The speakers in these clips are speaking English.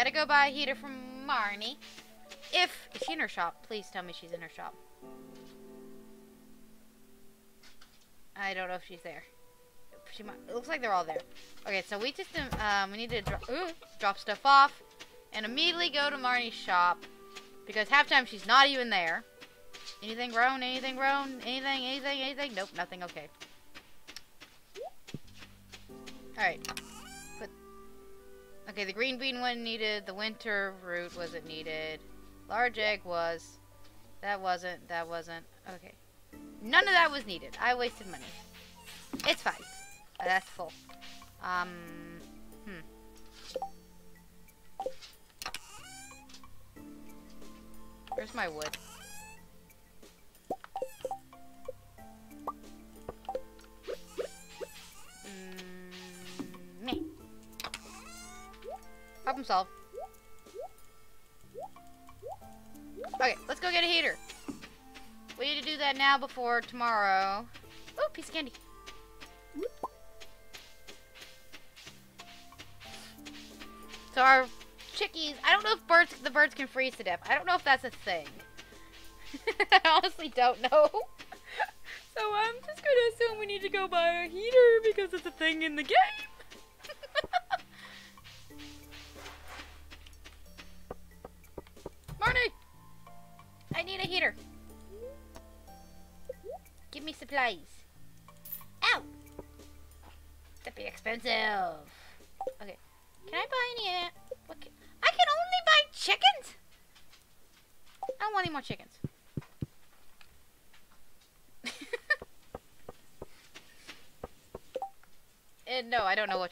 gotta go buy a heater from Marnie. If, is she in her shop? Please tell me she's in her shop. I don't know if she's there. She might, it looks like they're all there. Okay, so we just, um, we need to dro ooh, drop stuff off and immediately go to Marnie's shop because half time she's not even there. Anything grown? Anything grown? Anything? Anything? Anything? Nope, nothing. Okay. Alright. Okay, the green bean wasn't needed. The winter root wasn't needed. Large egg was. That wasn't. That wasn't. Okay. None of that was needed. I wasted money. It's fine. That's full. Um. Hmm. Where's my wood? Problem solved. Okay, let's go get a heater. We need to do that now before tomorrow. Oh, piece of candy. So our chickies, I don't know if birds, the birds can freeze to death. I don't know if that's a thing. I honestly don't know. so I'm just gonna assume we need to go buy a heater because it's a thing in the game.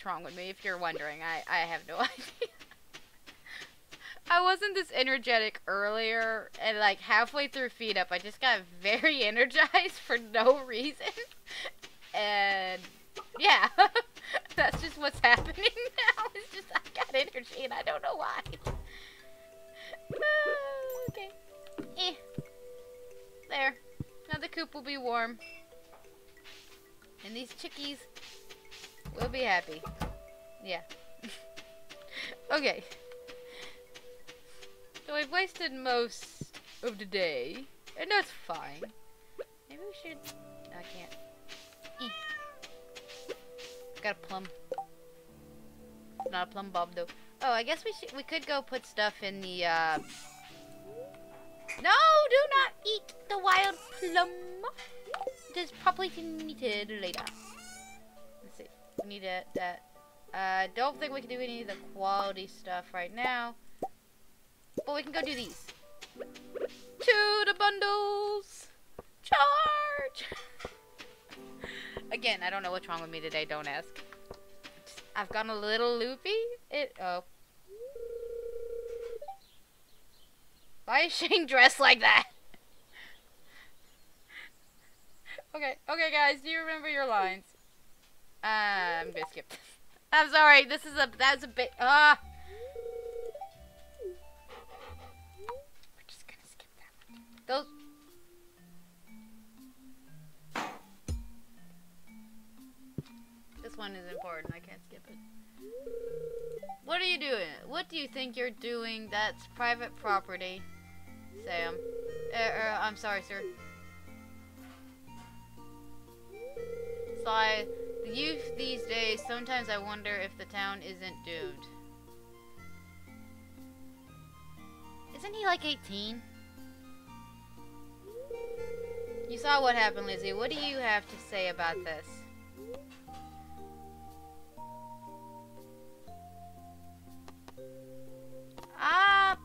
Wrong with me. If you're wondering, I I have no idea. I wasn't this energetic earlier, and like halfway through feed up, I just got very energized for no reason. And yeah, that's just what's happening now. It's just I got energy and I don't know why. Okay. Eh. There. Now the coop will be warm. And these chickies will be happy. Yeah. okay. So I've wasted most of the day, and that's fine. Maybe we should... I can't. Eh. Got a plum. Not a plum bob though. Oh, I guess we should. We could go put stuff in the. Uh... No, do not eat the wild plum. It is probably needed later. Need it. That. I uh, don't think we can do any of the quality stuff right now. But we can go do these. To the bundles! Charge! Again, I don't know what's wrong with me today, don't ask. I've gone a little loopy. It, oh. Why is Shane dressed like that? okay, okay guys, do you remember your lines? Uh, I'm gonna skip this. I'm sorry, this is a, that's a bit, ah! We're just gonna skip that one. Those... This one is important. I can't skip it. What are you doing? What do you think you're doing? That's private property. Sam. Uh, uh, I'm sorry, sir. Sly, the youth these days, sometimes I wonder if the town isn't doomed. Isn't he like 18? You saw what happened, Lizzie. What do you have to say about this? Ah, uh,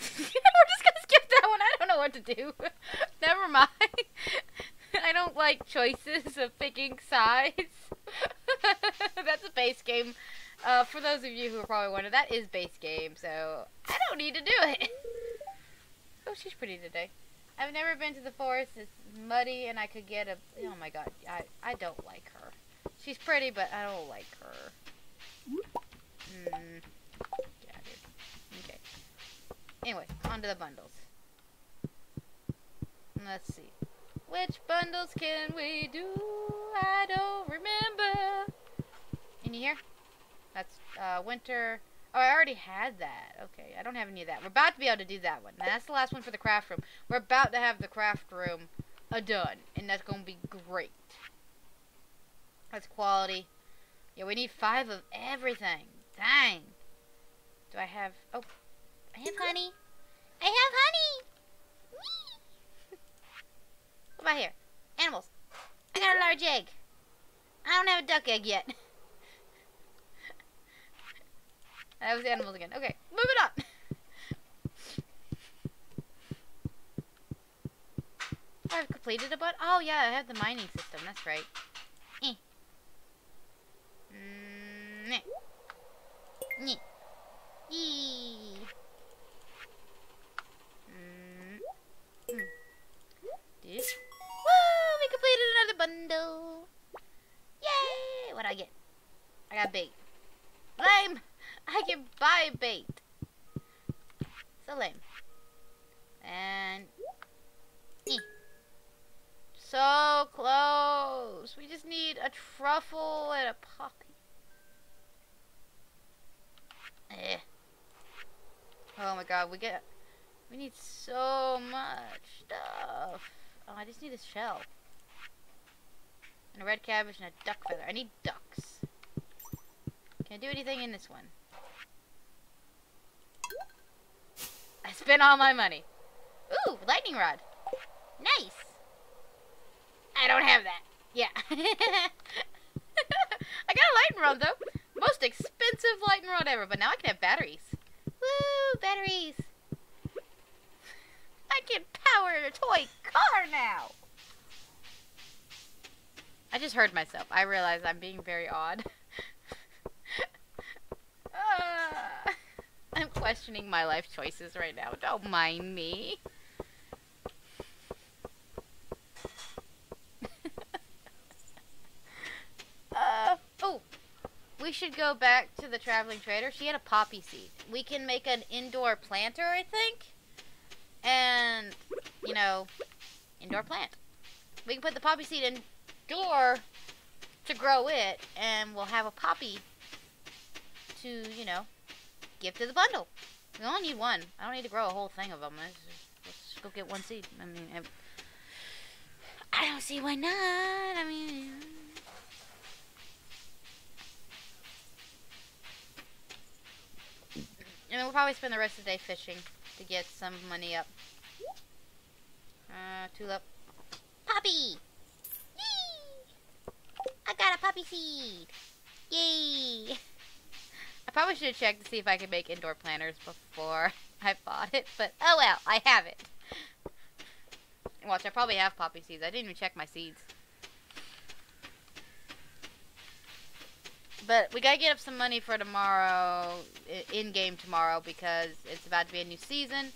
we're just gonna skip that one. I don't know what to do. Never mind. I don't like choices of picking sides. That's a base game. Uh, for those of you who are probably wondering, that is base game, so I don't need to do it. Oh, she's pretty today. I've never been to the forest. It's muddy, and I could get a. Oh my god, I I don't like her. She's pretty, but I don't like her. Hmm. Yeah. Okay. Anyway, on to the bundles. Let's see. Which bundles can we do? I don't remember. In here? That's uh, winter. Oh, I already had that. Okay, I don't have any of that. We're about to be able to do that one. That's the last one for the craft room. We're about to have the craft room uh, done. And that's going to be great. That's quality. Yeah, we need five of everything. Dang. Do I have... Oh, I have honey. I have honey. What about here? Animals. I got a large egg. I don't have a duck egg yet. that was animals again. Okay, moving on. I've completed a bunch. Oh yeah, I have the mining system. That's right. Eh. Mm. Yee. Bait. Lame! I can buy bait. So lame. And... Eh. So close. We just need a truffle and a poppy. Eh. Oh my god, we get... We need so much stuff. Oh, I just need a shell. And a red cabbage and a duck feather. I need ducks. Can I do anything in this one? I spent all my money. Ooh, lightning rod. Nice. I don't have that. Yeah. I got a lightning rod though. Most expensive lightning rod ever, but now I can have batteries. Woo, batteries. I can power a toy car now. I just heard myself. I realize I'm being very odd. uh, I'm questioning my life choices right now. Don't mind me. uh, oh, we should go back to the traveling trader. She had a poppy seed. We can make an indoor planter, I think. And, you know, indoor plant. We can put the poppy seed indoor to grow it, and we'll have a poppy to, you know, give to the bundle. We only need one. I don't need to grow a whole thing of them. Let's just, let's go get one seed. I mean, I, I don't see why not. I mean... And we'll probably spend the rest of the day fishing to get some money up. Uh, tulip. Poppy! Yay! I got a poppy seed! Yay! I probably should have checked to see if I could make indoor planters before I bought it, but oh well, I have it. Watch, I probably have poppy seeds. I didn't even check my seeds. But we gotta get up some money for tomorrow, in-game tomorrow, because it's about to be a new season.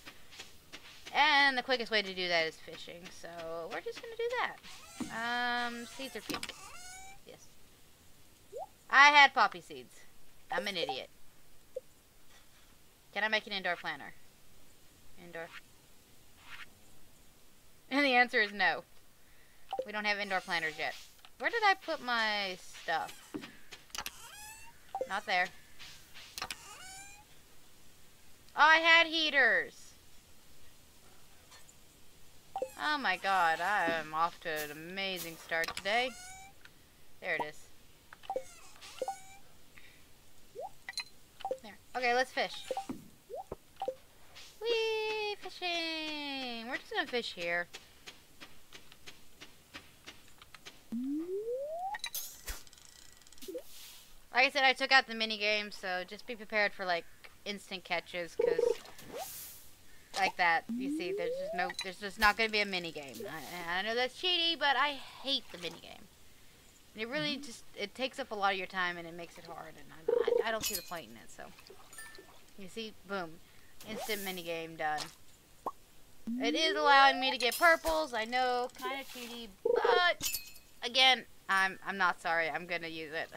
And the quickest way to do that is fishing, so we're just gonna do that. Um, seeds are cute. Yes. I had poppy seeds. I'm an idiot. Can I make an indoor planter? Indoor. And the answer is no. We don't have indoor planters yet. Where did I put my stuff? Not there. Oh, I had heaters. Oh my god, I am off to an amazing start today. There it is. There. Okay, let's fish. Whee! Fishing! We're just gonna fish here. Like I said, I took out the mini game, so just be prepared for like instant catches, because like that, you see, there's just no, there's just not gonna be a mini game. I, I know that's cheaty, but I hate the mini game. It really just, it takes up a lot of your time and it makes it hard, and I, I don't see the point in it. So you see, boom, instant mini game done. It is allowing me to get purples. I know, kind of cheaty, but again, I'm I'm not sorry. I'm gonna use it.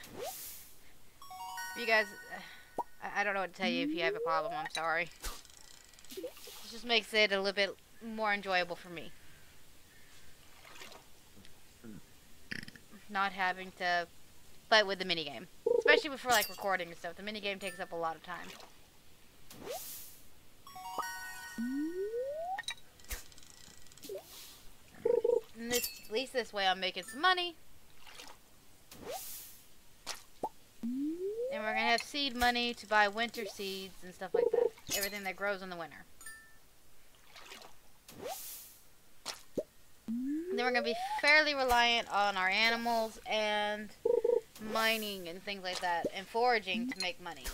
You guys, I, I don't know what to tell you if you have a problem. I'm sorry. It just makes it a little bit more enjoyable for me. Not having to fight with the minigame. Especially for like recording and stuff. The minigame takes up a lot of time. This, at least this way I'm making some money. And we're gonna have seed money to buy winter seeds and stuff like that. Everything that grows in the winter. And then we're gonna be fairly reliant on our animals and mining and things like that, and foraging to make money.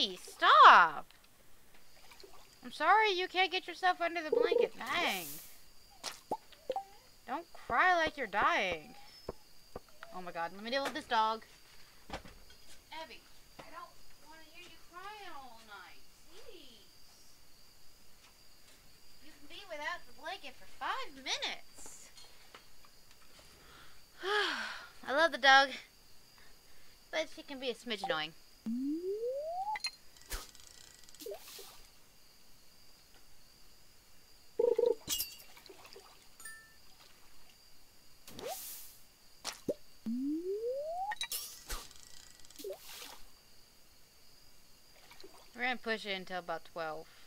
Abby, stop! I'm sorry you can't get yourself under the blanket. Dang. Don't cry like you're dying. Oh my god, let me deal with this dog. Abby, I don't want to hear you crying all night. Please. You can be without the blanket for five minutes. I love the dog, but she can be a smidge annoying. Push it until about 12.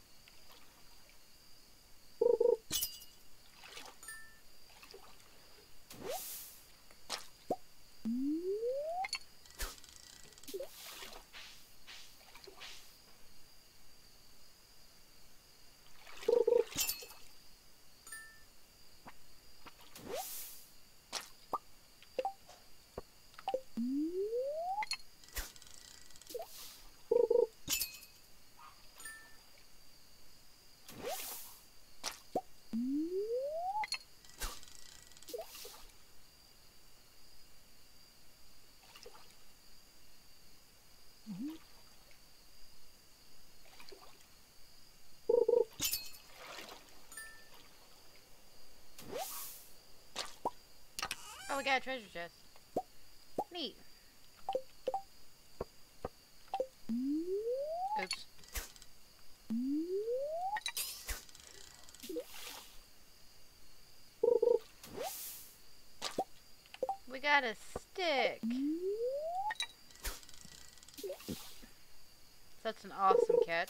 Got a treasure chest. Neat. Oops. We got a stick. That's an awesome catch.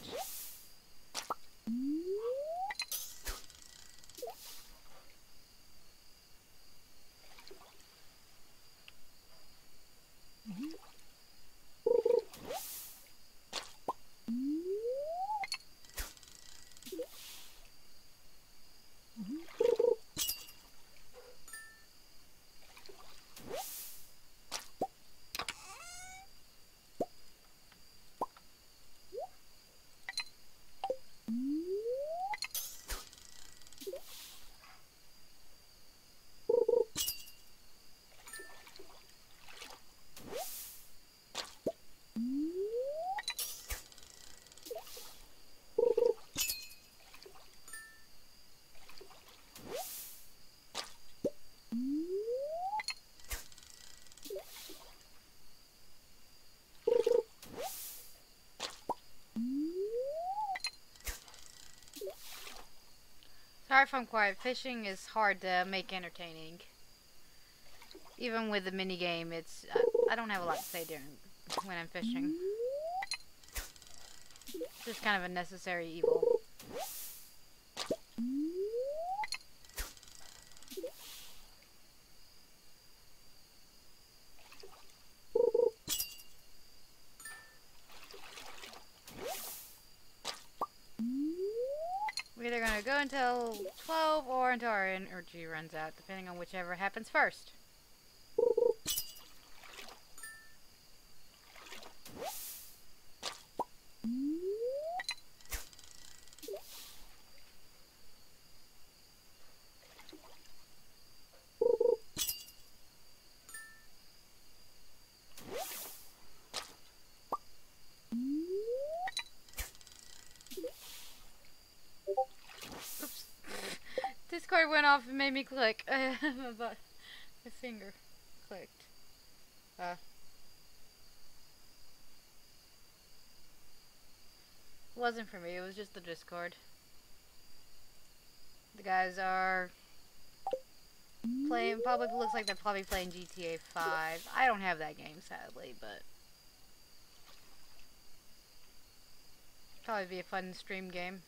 I'm quiet. Fishing is hard to make entertaining. Even with the mini game, it's I, I don't have a lot to say during when I'm fishing. Just kind of a necessary evil. We're either gonna go until 12 or until our energy runs out, depending on whichever happens first. Discord went off and made me click. but my finger clicked. Uh. Wasn't for me, it was just the Discord. The guys are playing, public looks like they're probably playing GTA 5. I don't have that game, sadly, but... Probably be a fun stream game.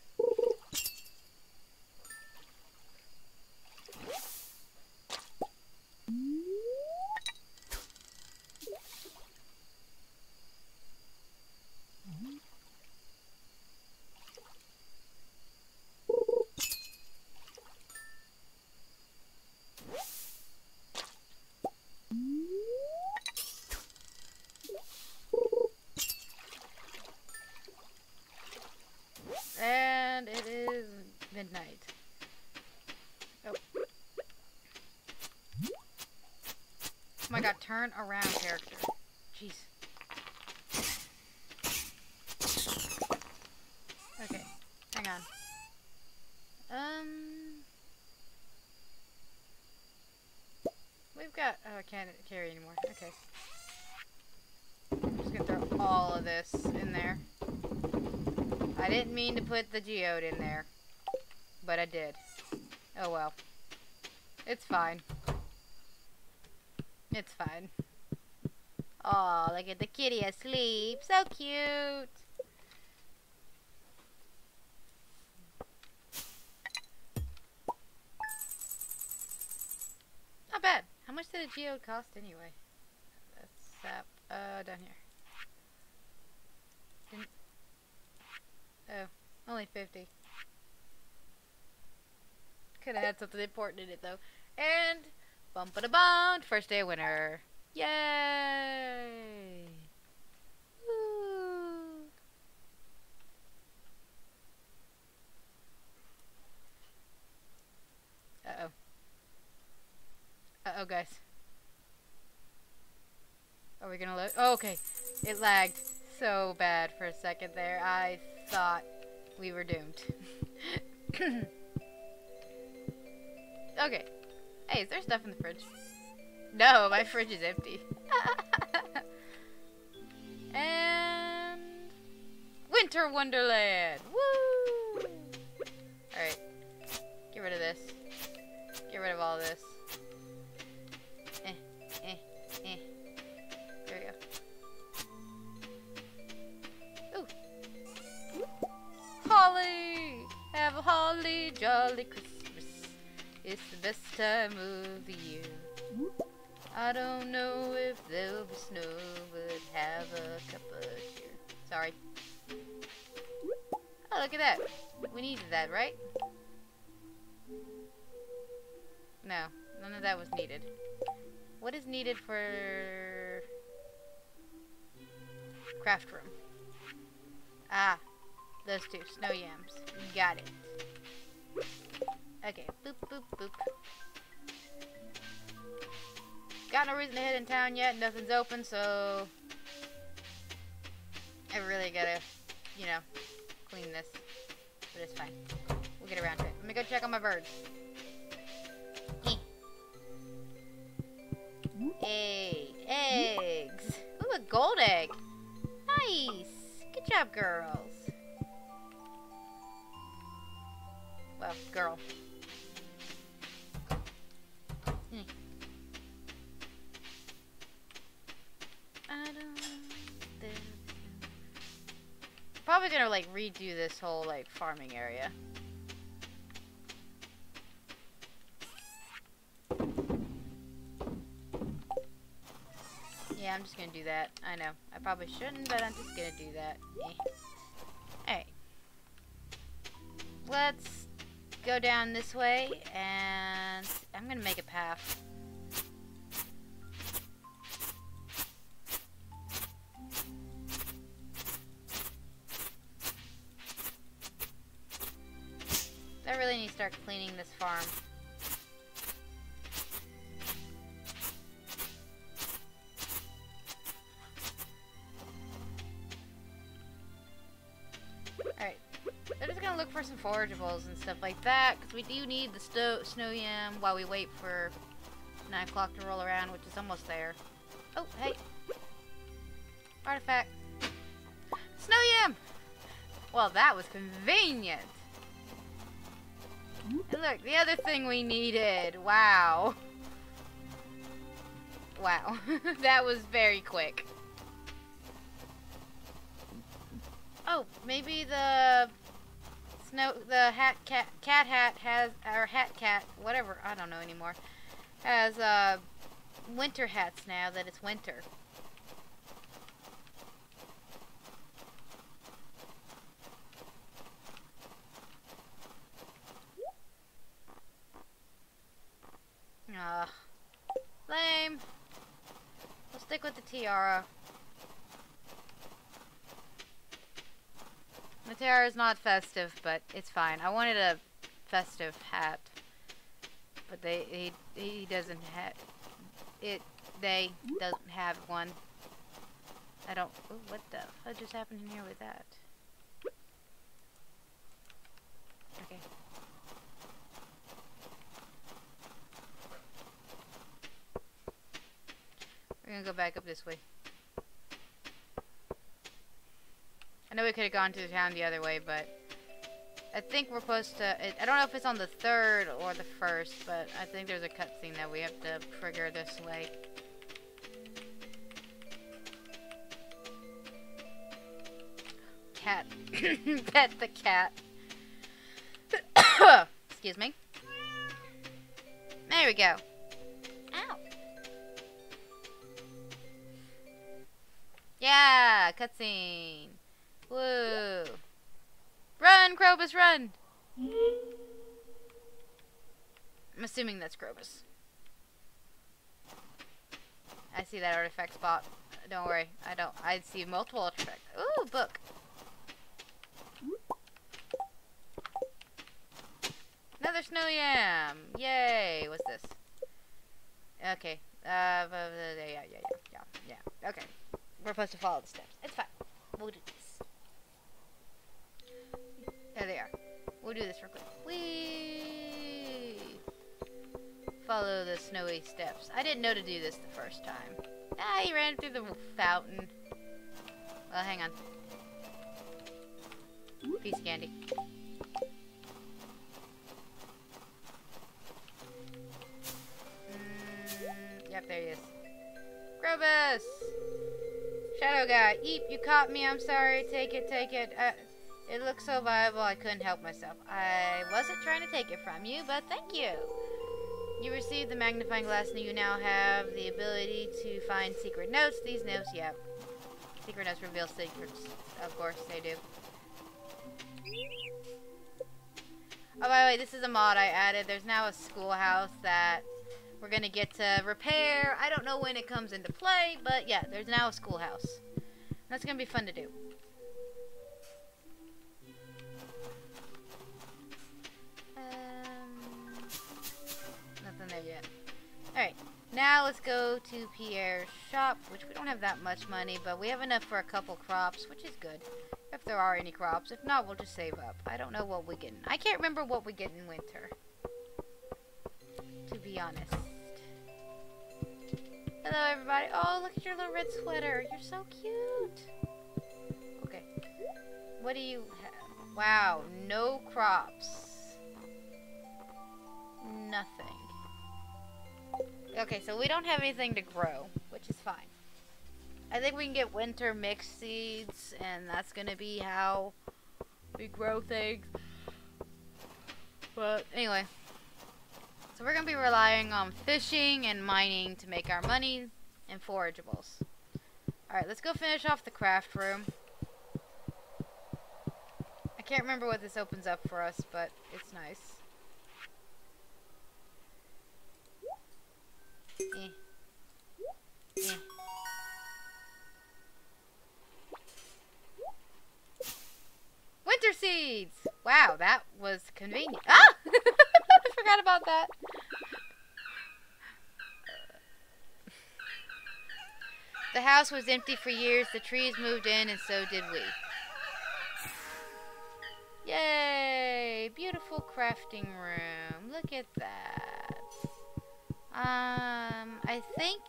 And it is midnight. Oh. Oh my god, turn around character. Jeez. Okay, hang on. Um... We've got... Oh, I can't carry anymore. Okay. I'm just gonna throw all of this in there. I didn't mean to put the geode in there. But I did. Oh well. It's fine. It's fine. Oh, look at the kitty asleep. So cute. Not bad. How much did a geode cost anyway? That's sap. Uh, down here. Didn't Oh, only 50. Could have had something important in it though. And bump a bump, first day winner. Yay! Woo. Uh oh. Uh oh, guys. Are we gonna load? Oh, okay. It lagged so bad for a second there. I thought we were doomed. okay. Hey, is there stuff in the fridge? No, my fridge is empty. and Winter Wonderland. Woo! Alright. Get rid of this. Get rid of all this. Holly! Jolly Christmas. It's the best time of the year. I don't know if there'll be snow, but have a cup of cheer. Sorry. Oh, look at that. We needed that, right? No, none of that was needed. What is needed for craft room? Ah, those two, snow yams. Got it. Okay, boop, boop, boop. Got no reason to head in town yet. Nothing's open, so... I really gotta, you know, clean this. But it's fine. We'll get around to it. Let me go check on my birds. Hey, eggs. Ooh, a gold egg. Nice. Good job, girls. Well, girl. Hmm. Probably gonna like redo this whole like farming area. Yeah, I'm just gonna do that. I know. I probably shouldn't, but I'm just gonna do that. Eh. Alright. Let's go down this way, and I'm gonna make a path. Need the snow, snow yam while we wait for 9 o'clock to roll around, which is almost there. Oh, hey. Artifact. Snow yam! Well, that was convenient. And look, the other thing we needed. Wow. Wow. that was very quick. Oh, maybe the snow, the hat cat, cat hat has, or hat cat, whatever, I don't know anymore, has uh, winter hats now that it's winter. Ugh. Lame. We'll stick with the tiara. Tiara is not festive, but it's fine. I wanted a festive hat. But they he he doesn't have it they doesn't have one. I don't ooh, what the what just happened in here with that? Okay. We're gonna go back up this way. I know we could have gone to the town the other way, but I think we're close to. I don't know if it's on the third or the first, but I think there's a cutscene that we have to trigger this way. Cat. Pet the cat. Excuse me. There we go. Ow. Yeah, cutscene. Woo. Run, Krobus, run! I'm assuming that's Krobus. I see that artifact spot. Don't worry, I don't. I see multiple artifacts. Ooh, book. Another snow yam! Yay! What's this? Okay. Uh, yeah, yeah, yeah, yeah, yeah. Okay. We're supposed to follow the steps. It's fine. We'll do this. There they are. We'll do this real quick. Whee! Follow the snowy steps. I didn't know to do this the first time. Ah, he ran through the fountain. Well, hang on. Of candy. Mm, yep, there he is. Krobus! Shadow guy, Eep, you caught me. I'm sorry. Take it, take it. Uh, it looks so viable, I couldn't help myself. I wasn't trying to take it from you, but thank you. You received the magnifying glass, and you now have the ability to find secret notes. These notes, yeah. Secret notes reveal secrets. Of course, they do. Oh, by the way, this is a mod I added. There's now a schoolhouse that we're going to get to repair. I don't know when it comes into play, but yeah, there's now a schoolhouse. That's going to be fun to do. Alright, now let's go to Pierre's shop, which we don't have that much money, but we have enough for a couple crops, which is good. If there are any crops. If not, we'll just save up. I don't know what we get. I can't remember what we get in winter. To be honest. Hello, everybody. Oh, look at your little red sweater. You're so cute. Okay. What do you have? Wow, no crops. Nothing. Okay, so we don't have anything to grow, which is fine. I think we can get winter mixed seeds, and that's going to be how we grow things. But anyway, so we're going to be relying on fishing and mining to make our money and forageables. Alright, let's go finish off the craft room. I can't remember what this opens up for us, but it's nice. Eh. Eh. Winter seeds! Wow, that was convenient. Ah! I forgot about that. The house was empty for years. The trees moved in, and so did we. Yay! Beautiful crafting room. Look at that. Um, I think...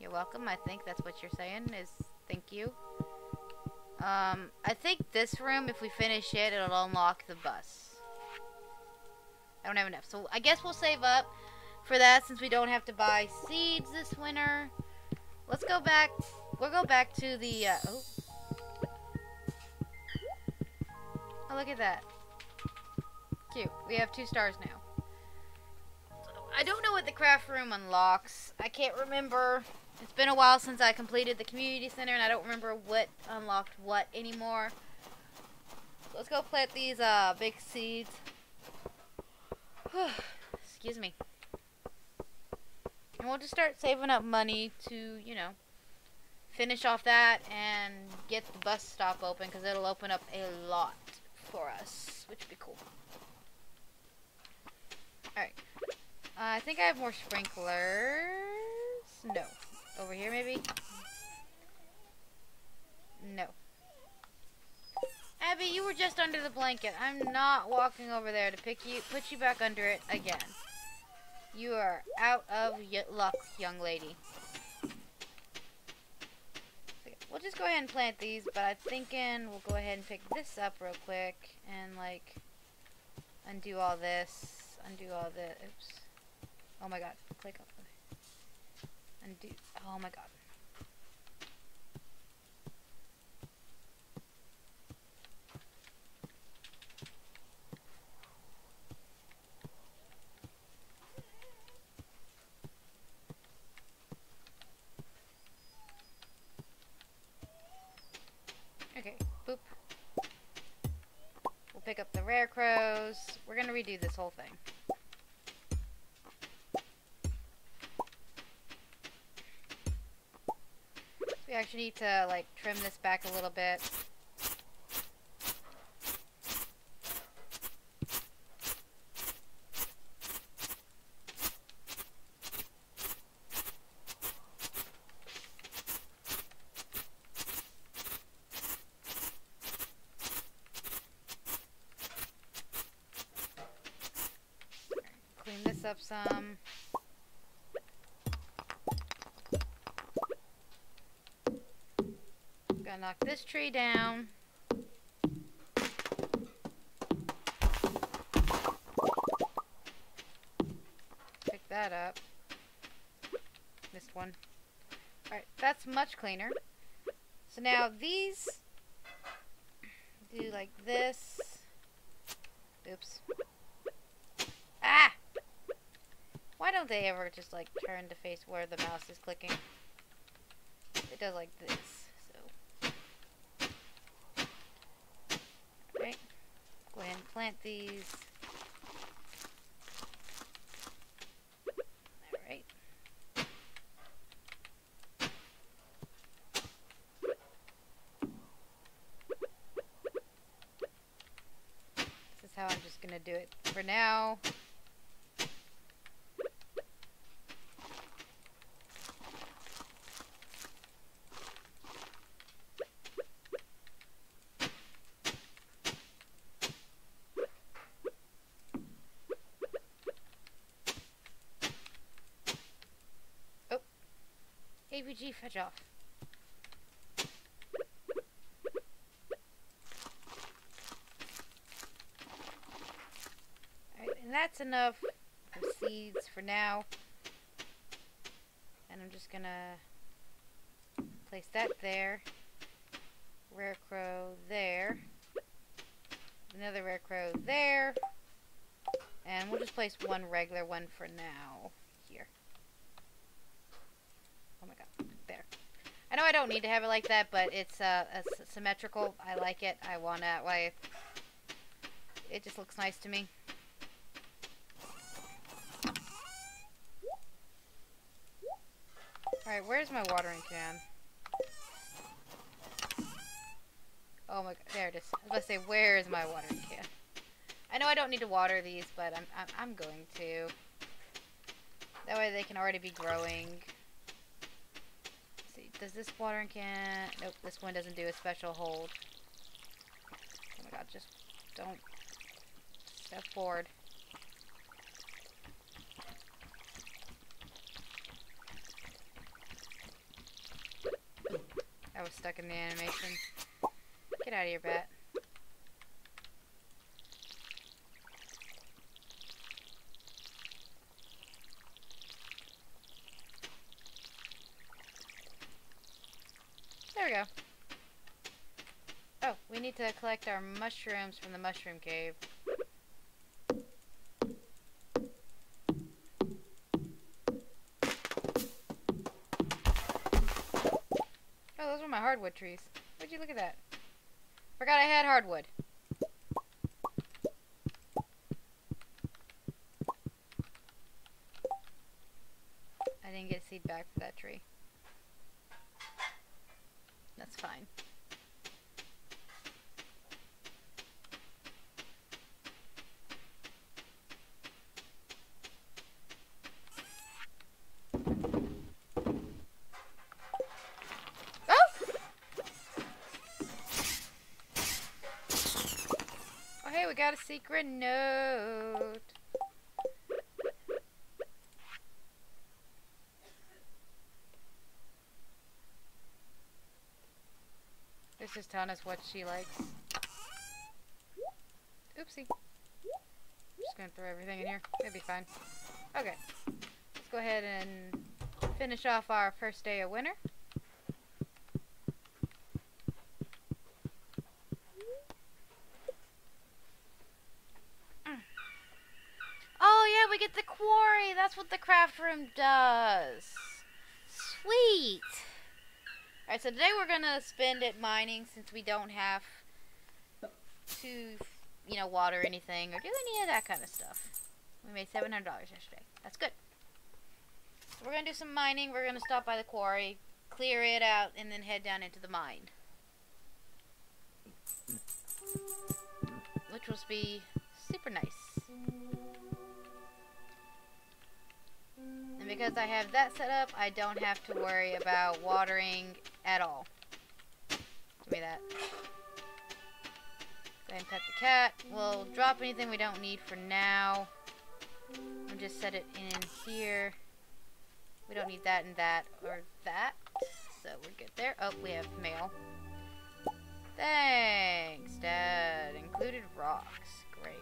You're welcome. I think that's what you're saying is thank you. Um, I think this room, if we finish it, it'll unlock the bus. I don't have enough. So I guess we'll save up for that since we don't have to buy seeds this winter. Let's go back. We'll go back to the, uh, oh. Oh, look at that. Cute. We have two stars now. I don't know what the craft room unlocks. I can't remember. It's been a while since I completed the community center, and I don't remember what unlocked what anymore. So let's go plant these uh, big seeds. Excuse me. And we'll just start saving up money to, you know, finish off that and get the bus stop open because it'll open up a lot for us, which would be cool. Alright. Uh, I think I have more sprinklers. No. Over here, maybe? No. Abby, you were just under the blanket. I'm not walking over there to pick you, put you back under it again. You are out of luck, young lady. We'll just go ahead and plant these, but I'm thinking we'll go ahead and pick this up real quick and, like, undo all this, undo all this. Oops. Oh my god. Click up. Undo. Oh my god. Okay, boop. We'll pick up the rare crows. We're gonna redo this whole thing. Actually need to like trim this back a little bit. Clean this up some. Gonna knock this tree down. Pick that up. Missed one. Alright, that's much cleaner. So now these do like this. Oops. Ah! Why don't they ever just like turn to face where the mouse is clicking? It does like this. So. Alright. Go these. Alright. This is how I'm just gonna do it for now. APG fetch off. Alright, and that's enough for seeds for now. And I'm just gonna place that there. Rare crow there. Another rare crow there. And we'll just place one regular one for now. I know I don't need to have it like that, but it's uh, symmetrical. I like it. I want that way. It just looks nice to me. Alright, where's my watering can? Oh my god, there it is. I was to say, where is my watering can? I know I don't need to water these, but I'm, I'm, I'm going to. That way they can already be growing does this watering can... Nope, this one doesn't do a special hold. Oh my God, just don't step forward. I was stuck in the animation. Get out of here, bat. There we go. Oh, we need to collect our mushrooms from the mushroom cave. Oh, those were my hardwood trees. Would you look at that? Forgot I had hardwood. I didn't get a seed back for that tree. That's fine. Oh! Oh, hey, we got a secret note. This is telling us what she likes. Oopsie. Just gonna throw everything in here. It'll be fine. Okay. Let's go ahead and finish off our first day of winter. Oh yeah, we get the quarry. That's room does. Sweet. Alright, so today we're gonna spend it mining since we don't have to, you know, water anything or do any of that kind of stuff. We made $700 yesterday. That's good. So we're gonna do some mining. We're gonna stop by the quarry, clear it out, and then head down into the mine. Which will be super nice. Because I have that set up, I don't have to worry about watering at all. Give me that. Go ahead and pet the cat. We'll drop anything we don't need for now. And just set it in here. We don't need that and that or that. So we're good there. Oh, we have mail. Thanks, Dad. Included rocks. Great.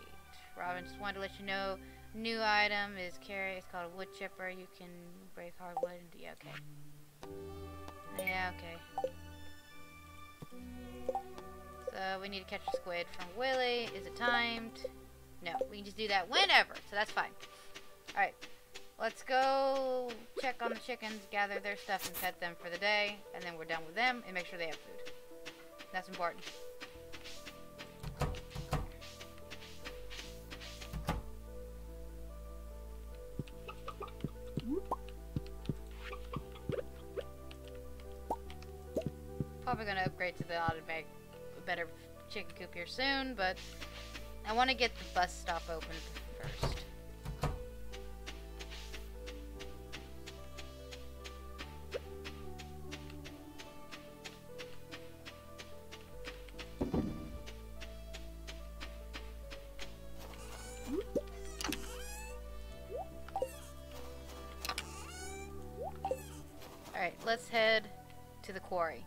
Robin just wanted to let you know New item is carry. It's called a wood chipper. You can break hardwood. Yeah, okay. Yeah, okay. So we need to catch a squid from Willy. Is it timed? No, we can just do that whenever. So that's fine. All right. Let's go check on the chickens, gather their stuff, and pet them for the day. And then we're done with them and make sure they have food. That's important. Gonna upgrade to the a better chicken coop here soon, but I want to get the bus stop open first. Alright, let's head to the. Quarry.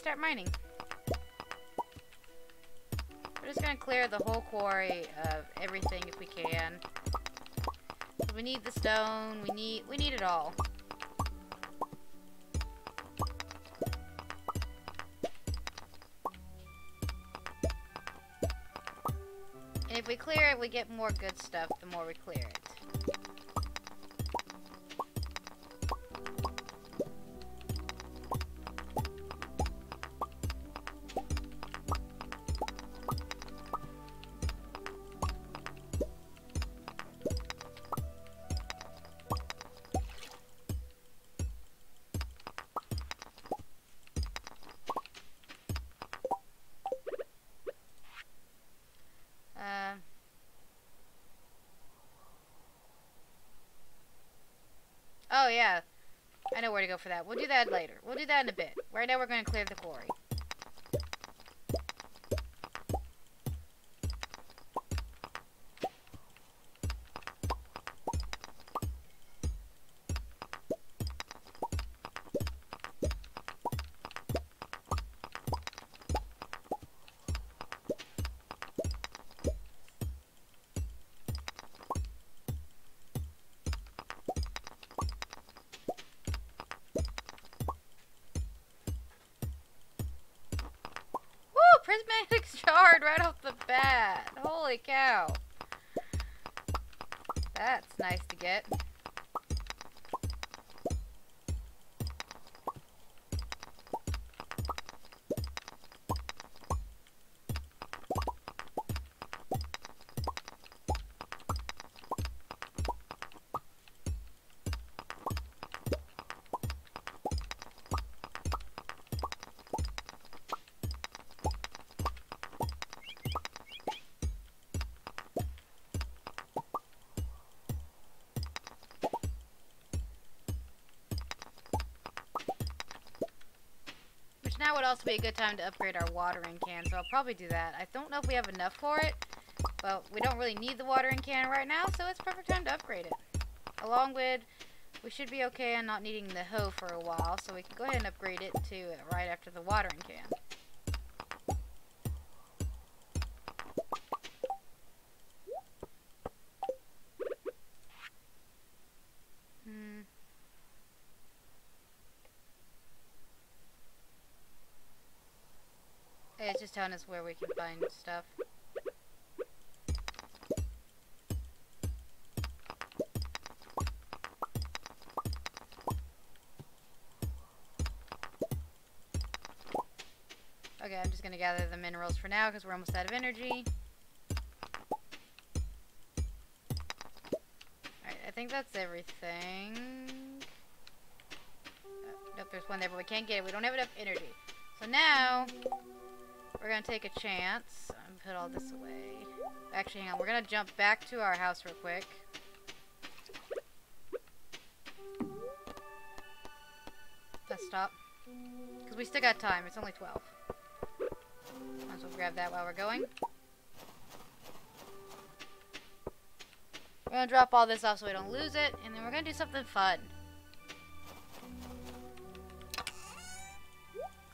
Start mining. We're just gonna clear the whole quarry of everything if we can. We need the stone, we need we need it all. And if we clear it, we get more good stuff the more we clear it. I know where to go for that. We'll do that later. We'll do that in a bit. Right now we're going to clear the quarry. Would also be a good time to upgrade our watering can, so I'll probably do that. I don't know if we have enough for it, but we don't really need the watering can right now, so it's perfect time to upgrade it. Along with, we should be okay on not needing the hoe for a while, so we can go ahead and upgrade it to right after the watering can. Telling us where we can find stuff. Okay, I'm just gonna gather the minerals for now because we're almost out of energy. Alright, I think that's everything. Uh, nope, there's one there, but we can't get it. We don't have enough energy. So now, we're gonna take a chance and put all this away. Actually, hang on. We're gonna jump back to our house real quick. Let's stop. Because we still got time. It's only 12. Might as well grab that while we're going. We're gonna drop all this off so we don't lose it, and then we're gonna do something fun.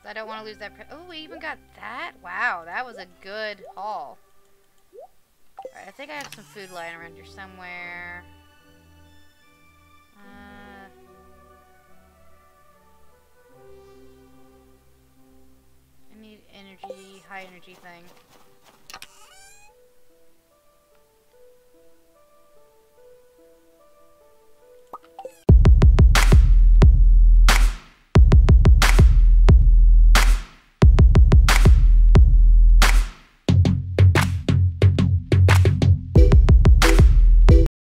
I don't want to lose that. Oh, we even got that? Wow, that was a good haul. Alright, I think I have some food lying around here somewhere. Uh, I need energy, high energy thing.